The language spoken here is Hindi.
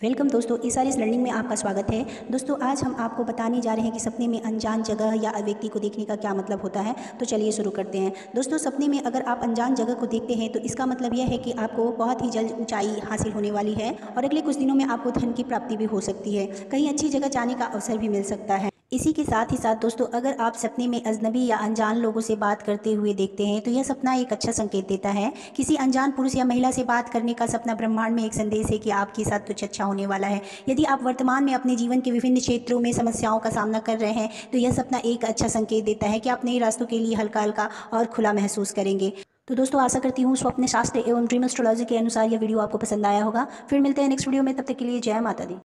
वेलकम दोस्तों, इस सारी लर्निंग में आपका स्वागत है। दोस्तों, आज हम आपको बताने जा रहे हैं कि सपने में अनजान जगह या व्यक्ति को देखने का क्या मतलब होता है तो चलिए शुरू करते हैं। दोस्तों, सपने में अगर आप अनजान जगह को देखते हैं तो इसका मतलब यह है कि आपको बहुत ही जल्द ऊंचाई हासिल होने वाली है और अगले कुछ दिनों में आपको धन की प्राप्ति भी हो सकती है। कहीं अच्छी जगह जाने का अवसर भी मिल सकता है। इसी के साथ ही साथ दोस्तों, अगर आप सपने में अजनबी या अनजान लोगों से बात करते हुए देखते हैं तो यह सपना एक अच्छा संकेत देता है। किसी अनजान पुरुष या महिला से बात करने का सपना ब्रह्मांड में एक संदेश है कि आपके साथ कुछ अच्छा होने वाला है। यदि आप वर्तमान में अपने जीवन के विभिन्न क्षेत्रों में समस्याओं का सामना कर रहे हैं तो यह सपना एक अच्छा संकेत देता है कि आप नए रास्तों के लिए हल्का हल्का और खुला महसूस करेंगे। तो दोस्तों, आशा करती हूँ स्वप्न शास्त्र एवं ड्रीम एस्ट्रोलॉजी के अनुसार यह वीडियो आपको पसंद आया होगा। फिर मिलते हैं नेक्स्ट वीडियो में, तब तक के लिए जय माता दी।